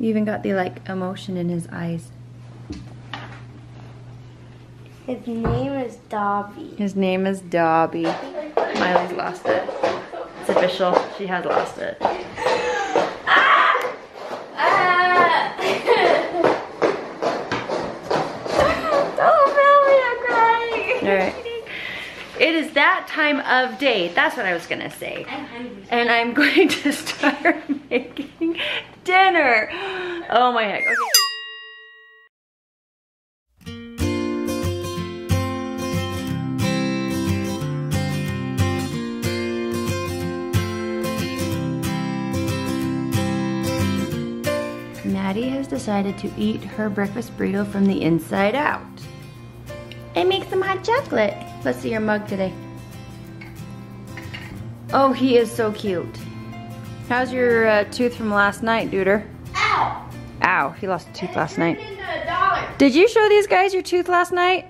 You even got the like emotion in his eyes. His name is Dobby. His name is Dobby. Miley's lost it. It's official. She has lost it. Ah! Don't film me, I'm crying. All right. It is that time of day. That's what I was gonna say. I'm. And I'm going to start making dinner. Oh my heck. Okay. Maddie has decided to eat her breakfast burrito from the inside out. And make some hot chocolate. Let's see your mug today. Oh, he is so cute. How's your uh, tooth from last night, Duder? Ow! Ow, he lost a tooth last night. Into a dollar. Did you show these guys your tooth last night?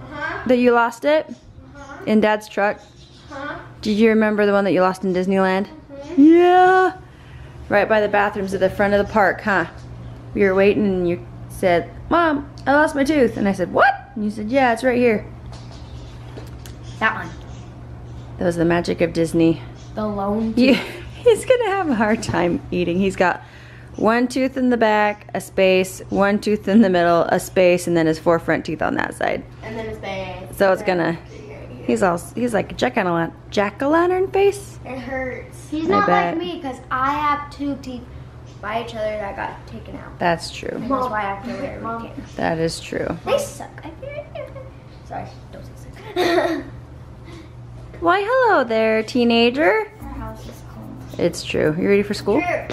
Uh-huh. That you lost it Uh-huh. in Dad's truck? Huh? Did you remember the one that you lost in Disneyland? Yeah. Right by the bathrooms at the front of the park, huh? We were waiting and you said, Mom, I lost my tooth. And I said, What? And you said, Yeah, it's right here. That one. That was the magic of Disney. The lone You, he's gonna have a hard time eating. He's got one tooth in the back, a space, one tooth in the middle, a space, and then his four front teeth on that side. And then his bang. So it's gonna, he's all, he's like a jack-o'-lantern jack-o'-lantern face. It hurts. He's I not bet. like me because I have two teeth by each other that got taken out. That's true. And that's why I have to wear a. That is true. They suck. I Sorry, don't say suck. Why, hello there, teenager. It's true. You ready for school? Sure.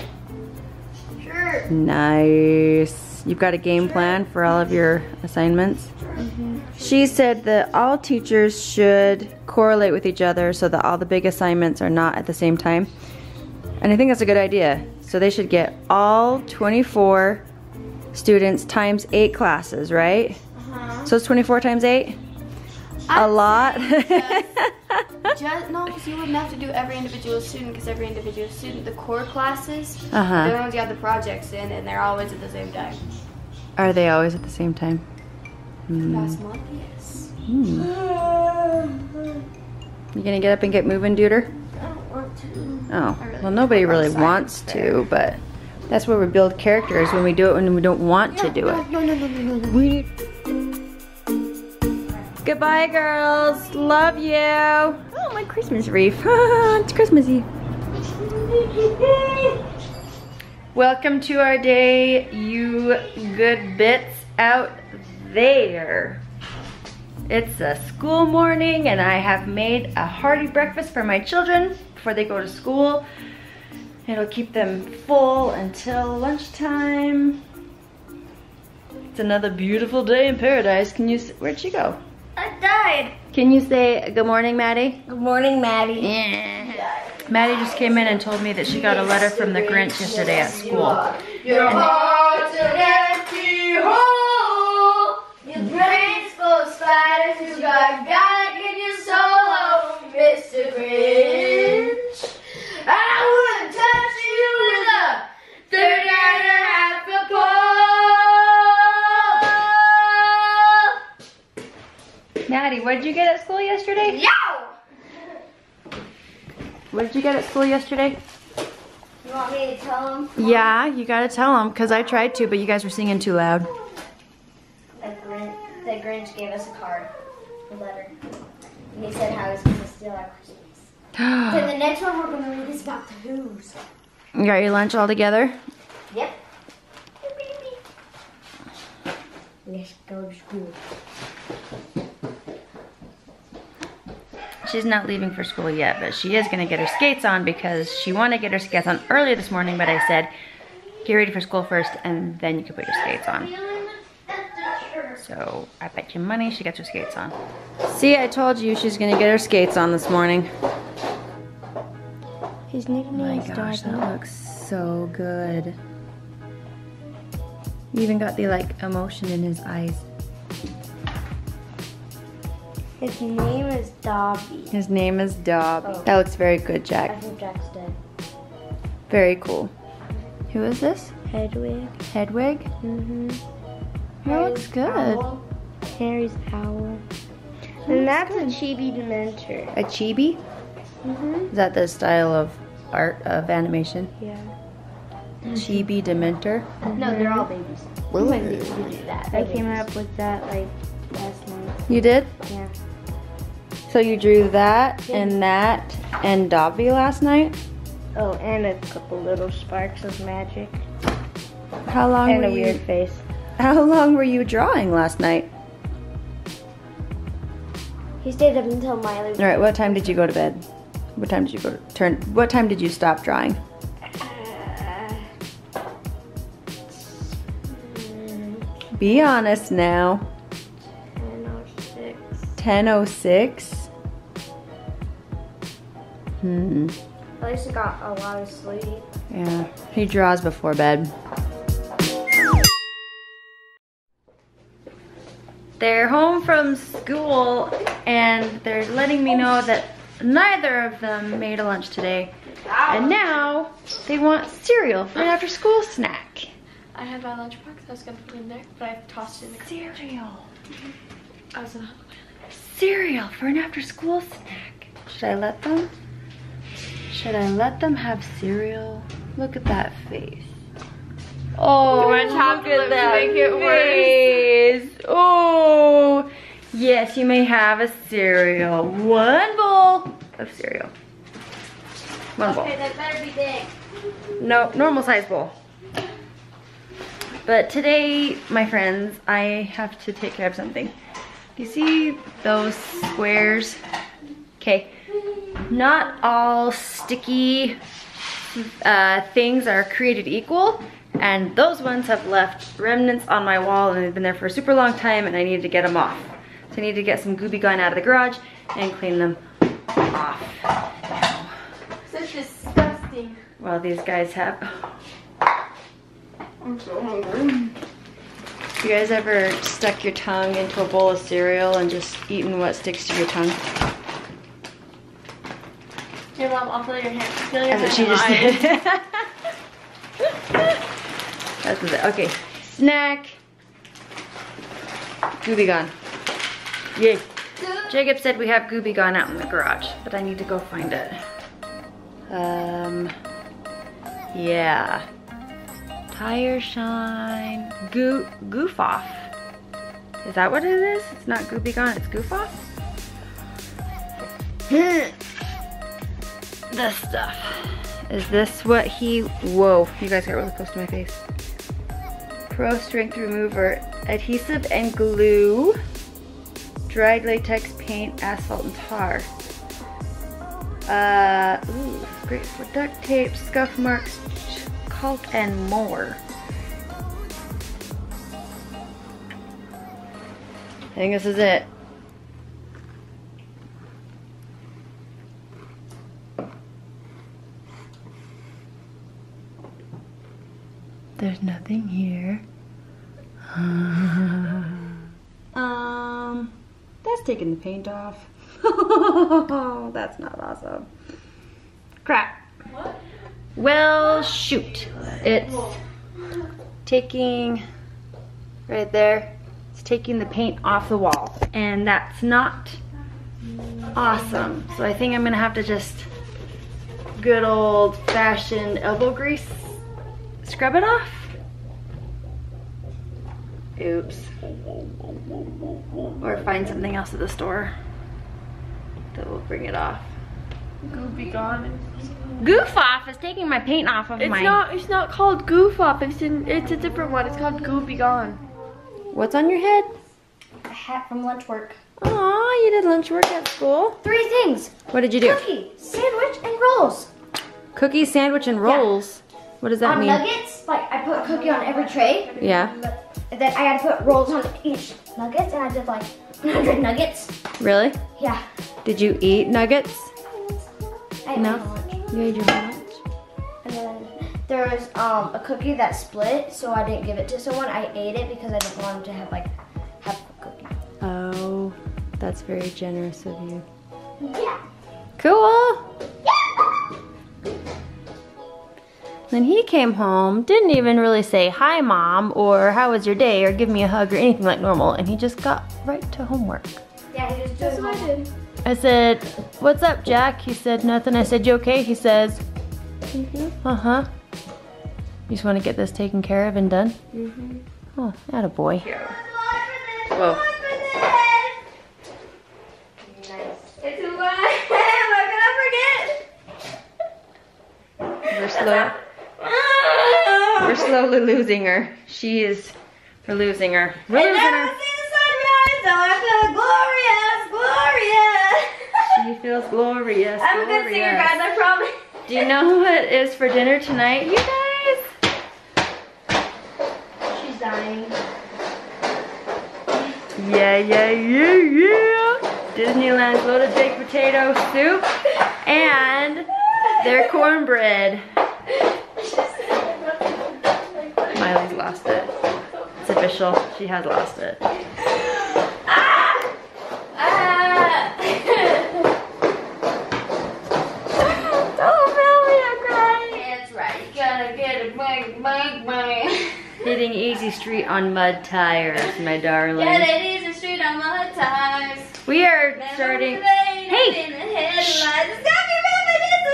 Sure. Nice. You've got a game plan for all of your assignments? She said that all teachers should correlate with each other so that all the big assignments are not at the same time. And I think that's a good idea. So they should get all 24 students times eight classes, right? Uh-huh. So it's 24 times eight? A lot? Just, no, because you wouldn't have to do every individual student, because every individual student, the core classes, Uh-huh. they're the ones you have the projects in, and they're always at the same time. Are they always at the same time? Hmm. Last month, yes. Hmm. You gonna get up and get moving, Duder? I don't want to. Oh, really well, nobody really wants there. to, but that's where we build characters when we do it when we don't want to do it. No, no, no, no, no, no. We Goodbye, girls. Love you. Oh, my Christmas wreath. it's Christmassy. Welcome to our day, you good bits out there. It's a school morning and I have made a hearty breakfast for my children before they go to school. It'll keep them full until lunchtime. It's another beautiful day in paradise. Can you, where'd she go? I died. Can you say good morning, Maddie? Good morning, Maddie. Yeah. Maddie just came in and told me that she got a letter from the Grinch yesterday at school. Your heart's an empty hole. Your brain's full of spiders who got garlic in your soul, Mr. Grinch. What did you get at school yesterday? Yo! What did you get at school yesterday? You want me to tell him? Yeah, you gotta tell them, because I tried to, but you guys were singing too loud. The Grinch, the Grinch gave us a card, a letter. And he said how he's to steal our Christmas. Then the next one we're to read is about the Who's. you got your lunch all together? Yep. Let's go to school. She's not leaving for school yet, but she is gonna get her skates on because she wanted to get her skates on earlier this morning, but I said, get ready for school first and then you can put your skates on. So I bet you money she gets her skates on. See, I told you she's gonna get her skates on this morning. His Oh nickname my is gosh, Dobby. that looks so good. You even got the like emotion in his eyes. His name is Dobby. His name is Dobby. Oh. That looks very good, Jack. I think Jack's dead. Very cool. Who is this? Hedwig. Hedwig? Mm-hmm. That looks good. Harry's owl. And that's a chibi dementor. A chibi? Mm-hmm. Is that the style of art of animation? Yeah. Chibi Dementor? No, they're all babies. You do that? I came up with that like last month. You did? Yeah. So you drew that and that and Dobby last night? Oh, and a couple little sparks of magic. How long And were a you, weird face. How long were you drawing last night? He stayed up until Miley. All right, what time did you go to bed? What time did you go to turn? What time did you stop drawing? Uh, Be honest now. 10:06. 10:06. Hmm. At least I got a lot of sleep. Yeah. He draws before bed. They're home from school and they're letting me know that neither of them made a lunch today. And now they want cereal for an after school snack. I had my lunchbox. I was gonna put it in there, but I tossed it in the Cereal. I was gonna. Cereal for an after school snack. Should I let them? Should I let them have cereal? Look at that face. Oh, Do I chop look at that make it face. Oh, yes, you may have a cereal. One bowl of cereal. One bowl. Okay, that better be big. No, normal size bowl. But today, my friends, I have to take care of something. You see those squares? Okay, not all sticky uh, things are created equal. And those ones have left remnants on my wall and they've been there for a super long time and I need to get them off. So I need to get some Gooby Gone out of the garage and clean them off. Now, That's disgusting. well, these guys have. I'm so hungry. You guys ever stuck your tongue into a bowl of cereal and just eaten what sticks to your tongue? Here, mom, I'll feel your hand. Feel your That's what she just did. That's. Okay, snack. Gooby Gone. Yay. Jacob said we have Gooby Gone out in the garage, but I need to go find it. Um, yeah. Tire shine. Goo goof off. Is that what it is? It's not Gooby Gone, it's goof off? this stuff. Is this what he, whoa, you guys got really close to my face. Pro Strength Remover, adhesive and glue, dried latex paint, asphalt and tar. Uh, ooh, great for duct tape, scuff marks, caulk, and more. I think this is it. There's nothing here. um, that's taking the paint off. that's not awesome. Crap. What? Well, shoot. It's taking, right there, it's taking the paint off the wall. And that's not awesome. So I think I'm gonna have to just good old fashioned elbow grease scrub it off. Oops. Or find something else at the store that will bring it off. Goopy gone. Goof off is taking my paint off of It's my. not. It's not called Goof Off. It's in. It's a different one. It's called Goopy Gone. What's on your head? A hat from lunch work. Aw, you did lunch work at school. Three things. What did you do? Cookie, sandwich, and rolls. Cookie, sandwich, and rolls. What does that on mean? nuggets, like I put a cookie on every tray. Yeah. And then I had to put rolls on each nuggets, and I did like 100 nuggets. Really? Yeah. Did you eat nuggets? I ate No. You ate your lunch. And then there was um, a cookie that split, so I didn't give it to someone. I ate it because I didn't want them to have like half a cookie. Oh, that's very generous of you. Yeah. Cool. Then he came home, didn't even really say hi mom or how was your day or give me a hug or anything like normal and he just got right to homework. Yeah, he just doing what I did. I said, what's up Jack? He said nothing. I said, you okay? He says, Mm-hmm. uh-huh. You just want to get this taken care of and done? Mm-hmm. Oh, a boy. Whoa. Whoa. It's who I am. I'm gonna forget. We're slow. We're slowly losing her. She is, we're losing her. We're I losing never her. see the sunrise, so I feel glorious, glorious. She feels glorious. I'm a good singer, guys. I promise. Do you know what is for dinner tonight, you guys? She's dying. Yeah, yeah, yeah, yeah. Disneyland's loaded baked potato soup and their cornbread. Miley's lost it. It's official. She has lost it. Ah! Ah! Hitting Easy Street on mud tires, my darling. Get it easy street on mud tires. We are starting. Hey! nothing in the headlights. It's got me reminiscent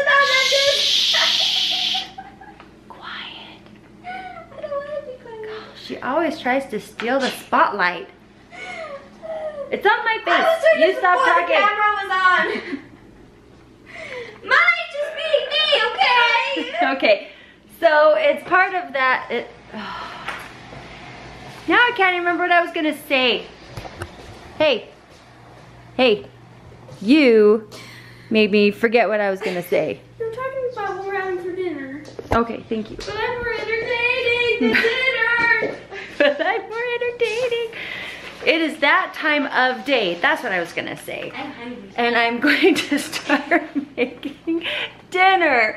Quiet. of that I don't want to be quiet. She always tries to steal the spotlight. It's on my face. You stop talking. The camera was on. Mine just beat me, okay? okay, so it's part of that. It, now I can't even remember what I was gonna say. Hey, hey, you made me forget what I was gonna say. You're talking about what we're having for dinner. Okay, thank you. But we're entertaining. But I'm more entertaining. It is that time of day. That's what I was gonna say. I'm hungry. and I'm going to start making dinner.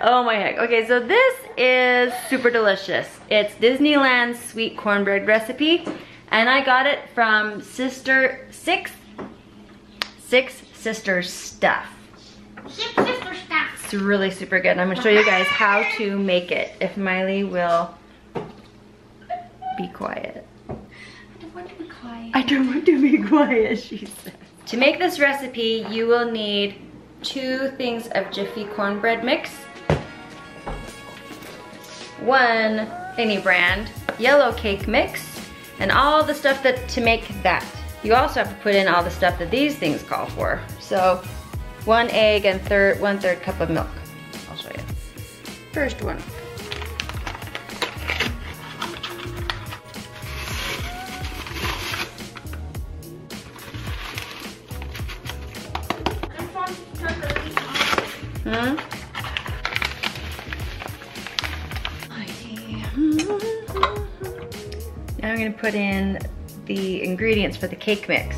Oh my heck. Okay, so this is super delicious. It's Disneyland's sweet cornbread recipe, and I got it from Sister Six Six Sisters Stuff. Six sister stuff. It's really super good. I'm gonna show you guys how to make it. If Miley will be quiet. I don't want to be quiet. I don't want to be quiet, she said. To make this recipe, you will need two things of Jiffy cornbread mix, one any brand yellow cake mix, and all the stuff that to make that. You also have to put in all the stuff that these things call for. So one egg and third one third cup of milk. I'll show you. First one. Gonna put in the ingredients for the cake mix.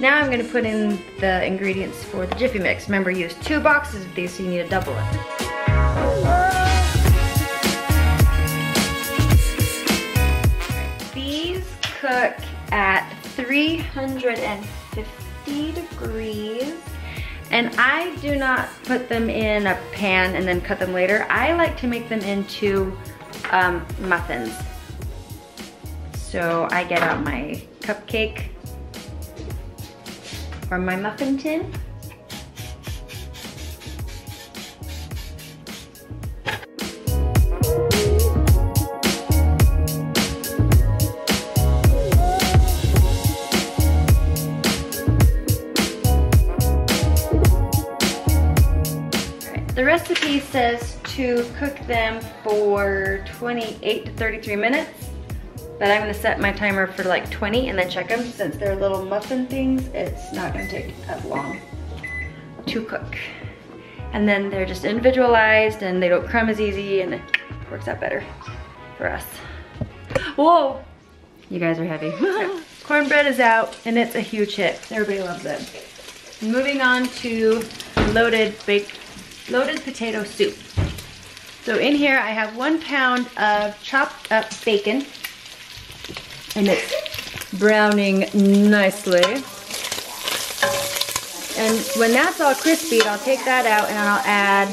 Now I'm gonna put in the ingredients for the Jiffy Mix. Remember, use two boxes of these, so you need to double it. These cook at 350 degrees. And I do not put them in a pan and then cut them later. I like to make them into um, muffins. So I get out my cupcake or my muffin tin. Says to cook them for 28 to 33 minutes, but I'm gonna set my timer for like 20 and then check them. Since they're little muffin things, it's not gonna take as long to cook. And then they're just individualized and they don't crumb as easy and it works out better for us. Whoa! You guys are heavy. Cornbread is out and it's a huge hit. Everybody loves it. Moving on to loaded baked, loaded potato soup. So in here I have one pound of chopped up bacon. and it's browning nicely. And when that's all crispy, I'll take that out and I'll add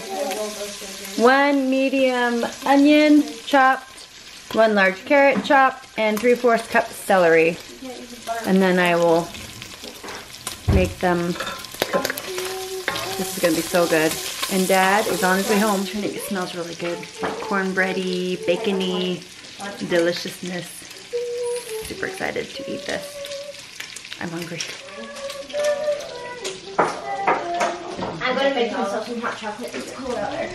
one medium onion chopped, one large carrot chopped, and three-fourths cup celery. And then I will make them cook. This is gonna be so good. And dad is on his way home. It smells really good. Like cornbready, bacony deliciousness. Super excited to eat this. I'm hungry. I'm gonna make myself some hot chocolate. It's cold out there.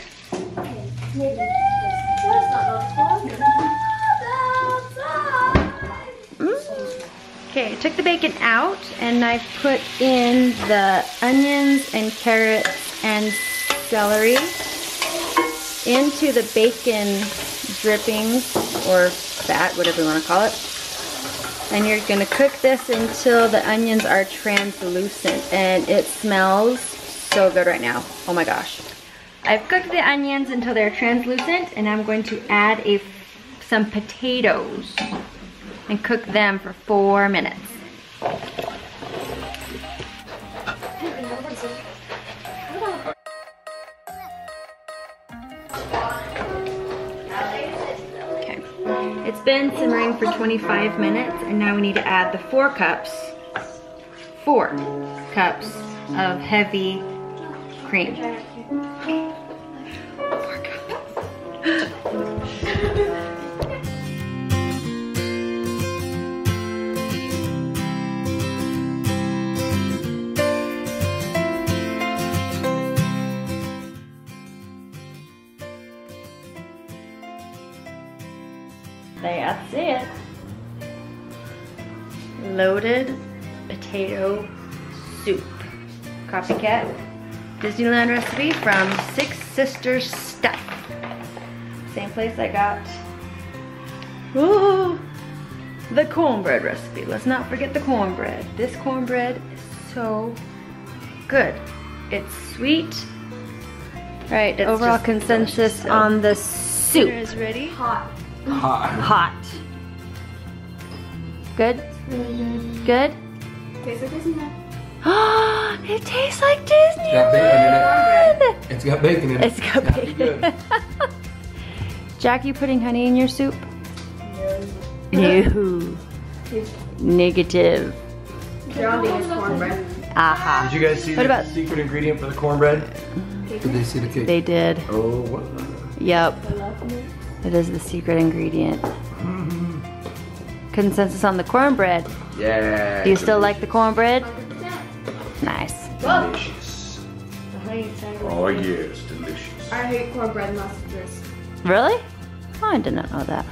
Okay, I took the bacon out and I put in the onions and carrots and celery into the bacon drippings or fat, whatever you want to call it. And you're gonna cook this until the onions are translucent and it smells so good right now. Oh my gosh. I've cooked the onions until they're translucent and I'm going to add a some potatoes and cook them for four minutes. Been simmering for 25 minutes and now we need to add the four cups, four cups of heavy cream. Four cups. That's it. Loaded potato soup. Copycat Disneyland recipe from Six Sisters Stuff. Same place I got ooh, the cornbread recipe. Let's not forget the cornbread. This cornbread is so good. It's sweet. All right, overall just consensus on the soup. is ready. Hot. Hot. Hot. Good? Good? Tastes like Disneyland. it tastes like Disney. got bacon in it. It's got bacon in it. It's got gotta be bacon. good. Jack, you putting honey in your soup? No. Negative. Grounding is cornbread. Aha. Did you guys see What the about- secret ingredient for the cornbread? Did they see the cake? They did. Oh, what? Yep. It is the secret ingredient. Consensus on the cornbread. Yeah. Do you still like the cornbread? Nice. Delicious. I Oh yes, delicious. I hate cornbread unless it's this. Really? Oh, I did not know that.